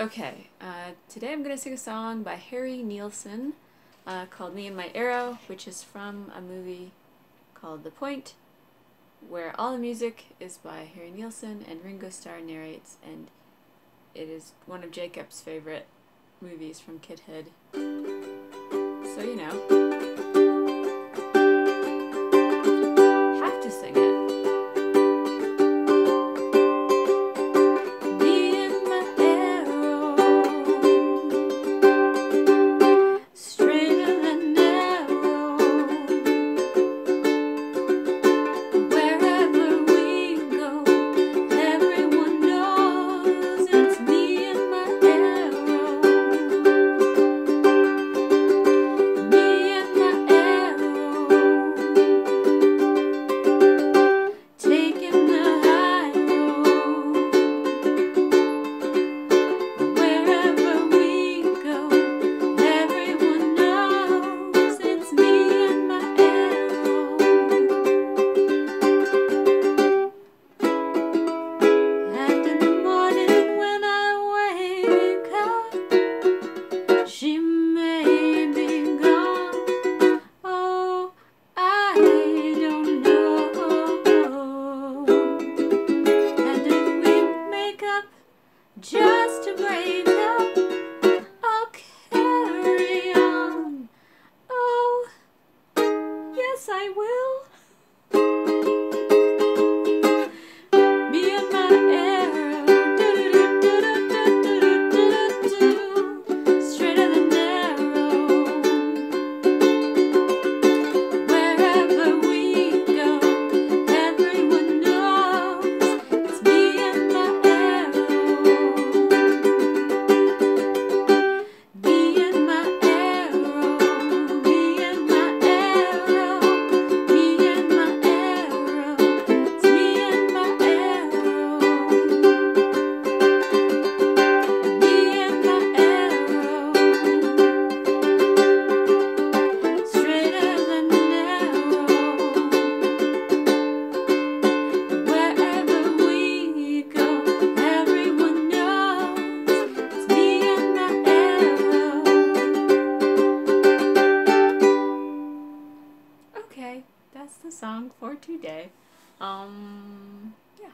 Okay, uh, today I'm going to sing a song by Harry Nilsson uh, called Me and My Arrow, which is from a movie called The Point, where all the music is by Harry Nilsson and Ringo Starr narrates, and it is one of Jacob's favorite movies from Kidhead. So, you know. Yes, I will. Today. Um, yeah.